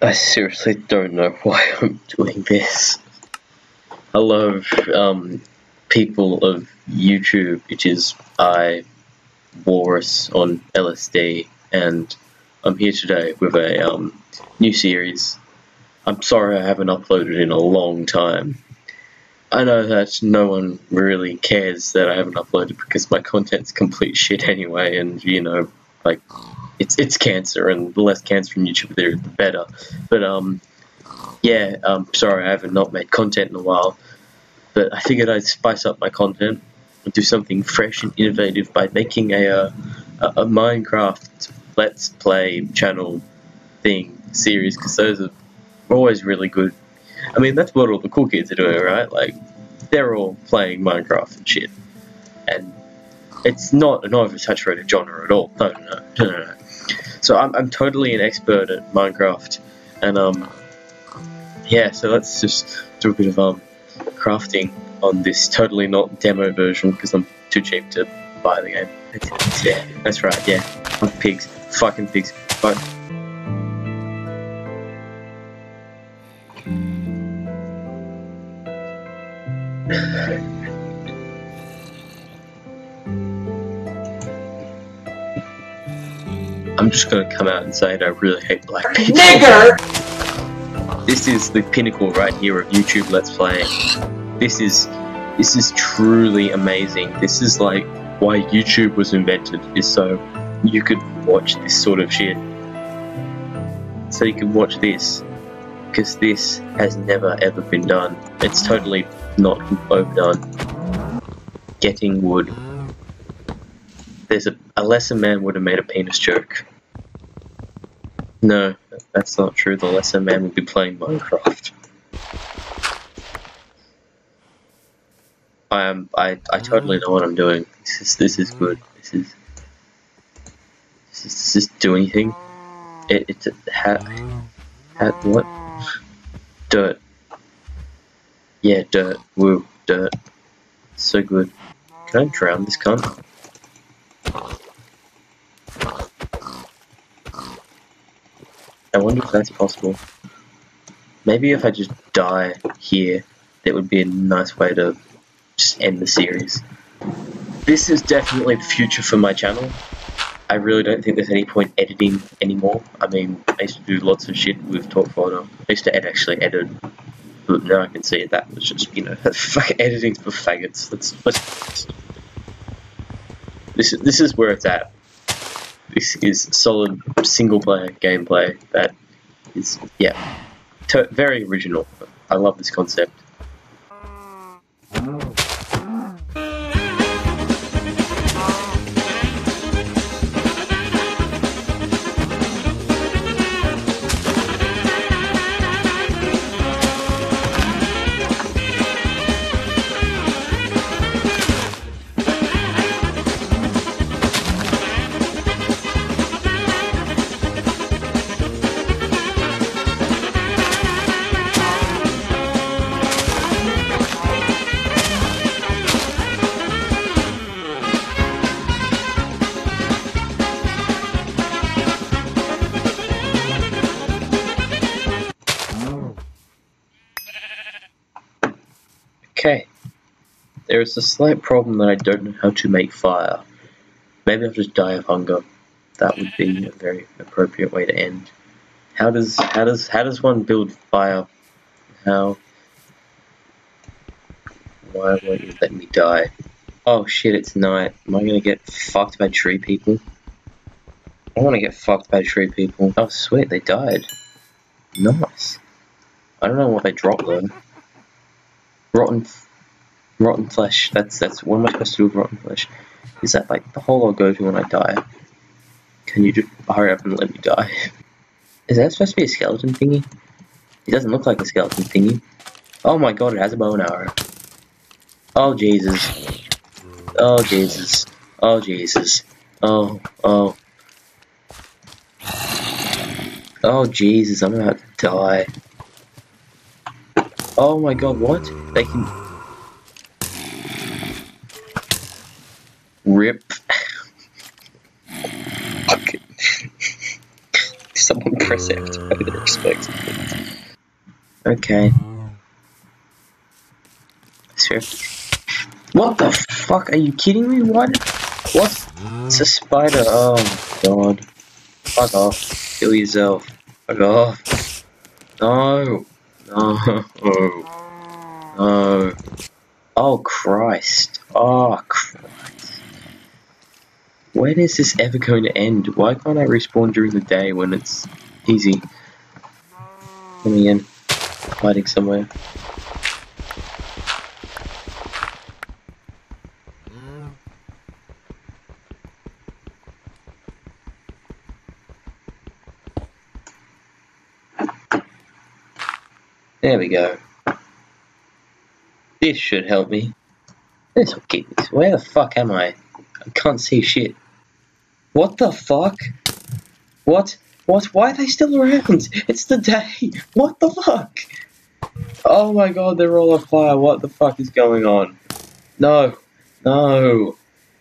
I seriously don't know why I'm doing this. I love um, people of YouTube, which is I, Walrus on LSD, and I'm here today with a um, new series. I'm sorry I haven't uploaded in a long time. I know that no one really cares that I haven't uploaded because my content's complete shit anyway, and you know, like it's it's cancer, and the less cancer from YouTube there, the better. But um, yeah, um, sorry I haven't not made content in a while, but I figured I'd spice up my content and do something fresh and innovative by making a uh, a, a Minecraft Let's Play channel thing series because those are always really good. I mean, that's what all the cool kids are doing, right? Like, they're all playing Minecraft and shit. And it's not an oversaturated genre at all. No, no, no, no, no. So I'm, I'm totally an expert at Minecraft, and um, yeah. So let's just do a bit of um crafting on this totally not demo version because I'm too cheap to buy the game. Yeah, that's right. Yeah, pigs, fucking pigs. Fuck. I'm just gonna come out and say that I really hate black people. Nigger! This is the pinnacle right here of YouTube Let's Play. This is this is truly amazing. This is like why YouTube was invented, is so you could watch this sort of shit. So you can watch this. Because this has never ever been done. It's totally not overdone. Getting wood. There's a, a lesser man would have made a penis joke. No, that's not true. The lesser man would be playing Minecraft. I am. I. I totally know what I'm doing. This is. This is good. This is. This is. Does this do anything? It. It's a hat. Hat. What? Dirt. Yeah, dirt. Woo. Dirt. So good. Can I drown this cunt? I wonder if that's possible. Maybe if I just die here, that would be a nice way to just end the series. This is definitely the future for my channel. I really don't think there's any point editing anymore. I mean, I used to do lots of shit with Talk Photo. I used to ed actually edit, but now I can see. That was just, you know, fuck editing's for faggots. Let's, let's, this, this is where it's at. This is solid single player gameplay that is, yeah, very original. I love this concept. There is a slight problem that I don't know how to make fire. Maybe I'll just die of hunger. That would be a very appropriate way to end. How does how does how does one build fire? How why won't you let me die? Oh shit, it's night. Am I gonna get fucked by tree people? I wanna get fucked by tree people. Oh sweet, they died. Nice. I don't know what they dropped though. Rotten, rotten flesh. That's that's what am I supposed to do with rotten flesh? Is that like the hole I'll go to when I die? Can you just hurry up and let me die? Is that supposed to be a skeleton thingy? It doesn't look like a skeleton thingy. Oh my god, it has a bow and arrow. Oh Jesus. Oh Jesus. Oh Jesus. Oh, oh. Oh Jesus, I'm about to die. Oh my god, what? They can... Press to pay their respects. Okay. What the fuck? Are you kidding me? What? What? It's a spider. Oh my god. Fuck off. Kill yourself. Fuck off. No. No. No. Oh Christ. Oh Christ. When is this ever going to end? Why can't I respawn during the day when it's easy? Coming in. Hiding somewhere. There we go. This should help me. This will keep me. Where the fuck am I? I can't see shit. What the fuck? What? What? Why are they still around? It's the day. What the fuck? Oh my god, they're all on fire. What the fuck is going on? No. No.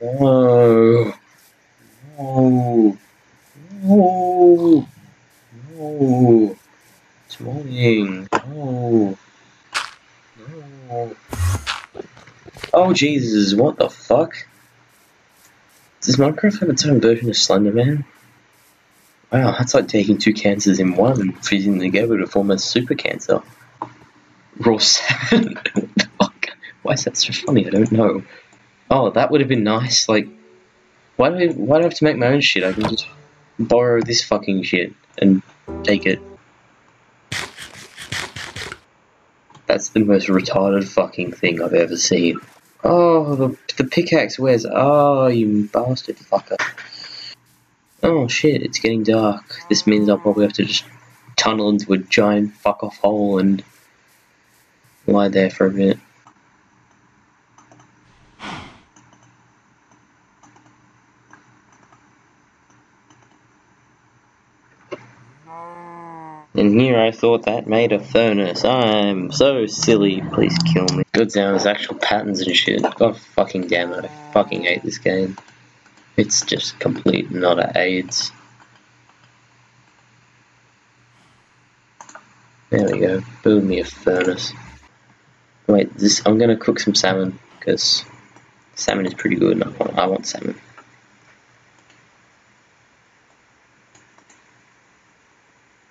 No. No. No. No. It's morning. No. No. Oh Jesus, what the fuck? Does Minecraft have its own version of Slenderman? Oh, wow, that's like taking two cancers in one, and fusing together to form a super cancer. Raw 7. why is that so funny? I don't know. Oh, that would have been nice. Like, why do I, why do I have to make my own shit? I can just borrow this fucking shit and take it. That's the most retarded fucking thing I've ever seen. Oh, the, the pickaxe where's... Oh, you bastard fucker. Oh shit, it's getting dark. This means I'll probably have to just tunnel into a giant fuck off hole and lie there for a minute. And here I thought that made a furnace. I'm so silly. Please kill me. Good down there's actual patterns and shit. God fucking damn it. I fucking hate this game. It's just complete not a AIDS. There we go. Build me a furnace. Wait, this I'm gonna cook some salmon because salmon is pretty good. I want, I want salmon.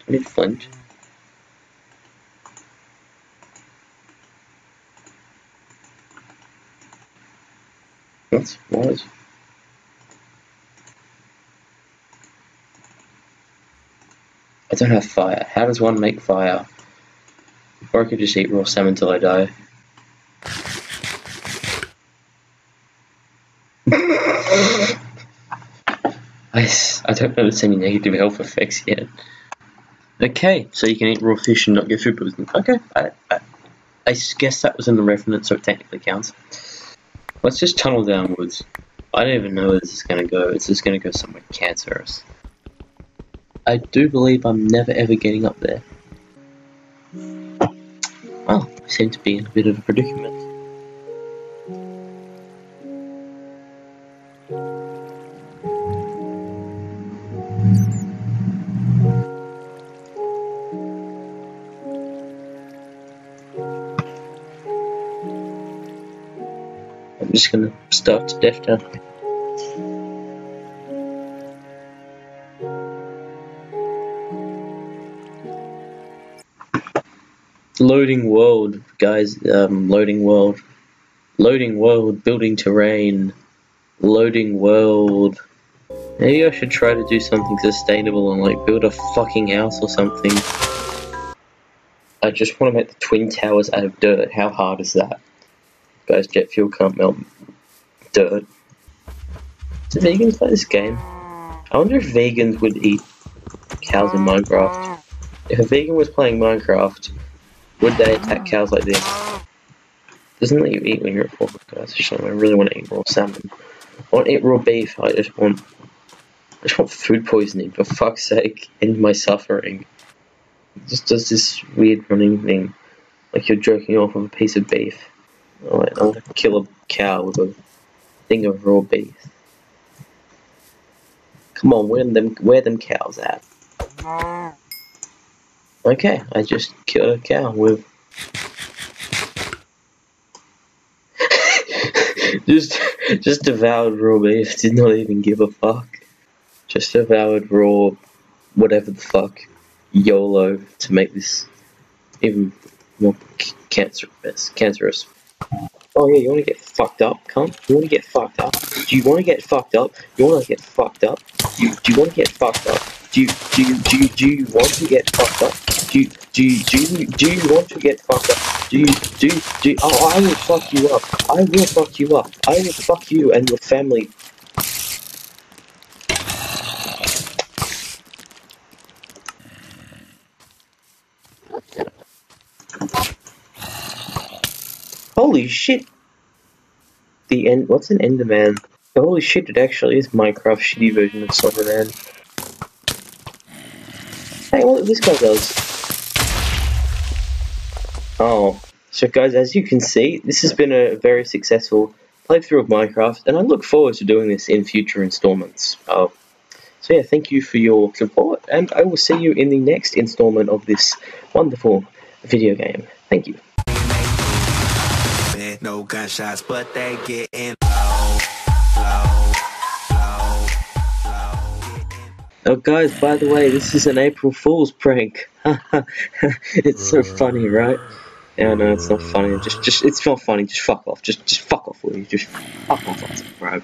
I need flint. That's what? I don't have fire. How does one make fire? Or I could just eat raw salmon till I die. I, I don't notice any negative health effects yet. Okay, so you can eat raw fish and not get food poisoning. Okay, I, I, I guess that was in the reference, so it technically counts. Let's just tunnel downwards. I don't even know where this is going to go. It's just going to go somewhere cancerous. I do believe I'm never ever getting up there. Well, I seem to be in a bit of a predicament. I'm just gonna start to death down. Loading world, guys. Um, loading world. Loading world. Building terrain. Loading world. Maybe I should try to do something sustainable and like build a fucking house or something. I just want to make the twin towers out of dirt. How hard is that? Guys, jet fuel can't melt dirt. Do vegans play this game? I wonder if vegans would eat cows in Minecraft. If a vegan was playing Minecraft, would they attack cows like this? Doesn't let you eat when you're at 4 guys. I really want to eat raw salmon. I want to eat raw beef. I just want I just want food poisoning, for fuck's sake. End my suffering. It just does this weird running thing. Like you're jerking off of a piece of beef. Alright, I want to kill a cow with a thing of raw beef. Come on, where them where them cows at? Okay, I just killed a cow with. just, just devoured raw beef. Did not even give a fuck. Just devoured raw, whatever the fuck, YOLO to make this even more cancerous. Cancerous. Oh yeah, you want to get fucked up, cunt? You want to get fucked up? Do you want to get fucked up? You want to get fucked up? Do you, do you want to get fucked up? Do you, do you, do you, do you want to get fucked up? Do you, do you, do you, do you want to get fucked up? Do you, do you, do you, oh, I will fuck you up. I will fuck you up. I will fuck you and your family. Holy shit! The end. What's an Enderman? Holy shit! It actually is Minecraft shitty version of Slenderman. Hey, what this guy does? Oh, so guys, as you can see, this has been a very successful playthrough of Minecraft, and I look forward to doing this in future installments. Uh, so yeah, thank you for your support, and I will see you in the next installment of this wonderful video game. Thank you. No gunshots, but they getting low, low, low, Oh, guys, by the way, this is an April Fool's prank. it's so funny, right? Yeah, no, it's not funny. Just, just, it's not funny. Just fuck off. Just, just fuck off, will you? Just fuck off, bro.